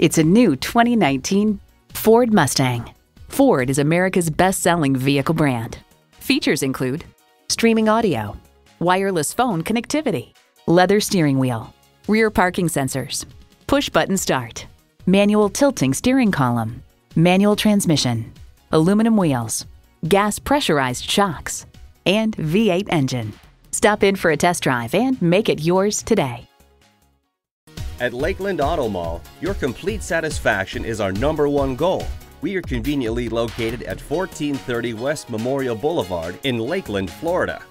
It's a new 2019 Ford Mustang. Ford is America's best selling vehicle brand. Features include streaming audio, wireless phone connectivity, leather steering wheel, rear parking sensors, push button start, manual tilting steering column, manual transmission, aluminum wheels, gas pressurized shocks, and V8 engine. Stop in for a test drive and make it yours today. At Lakeland Auto Mall, your complete satisfaction is our number one goal. We are conveniently located at 1430 West Memorial Boulevard in Lakeland, Florida.